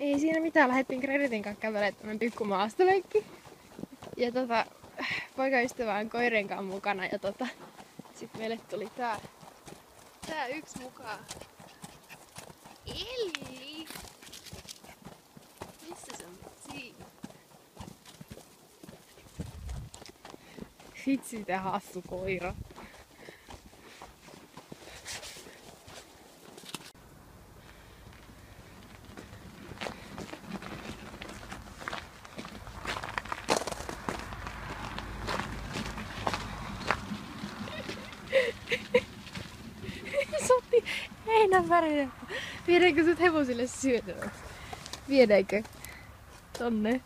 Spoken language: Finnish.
Ei siinä mitään, lähdettiin Kreditin kanssa kävelemään tämmönen pikku maastoleikki. Ja tota, poikaystävä on koirien kanssa mukana ja tota, sit meille tuli tää, tää yksi mukaan. Elli! Missä se on? Siinä. Vitsi tää hassu koira. Heinän värinen. Viedäänkö sut hevosille syötäväksi? Viedäänkö? Tonne.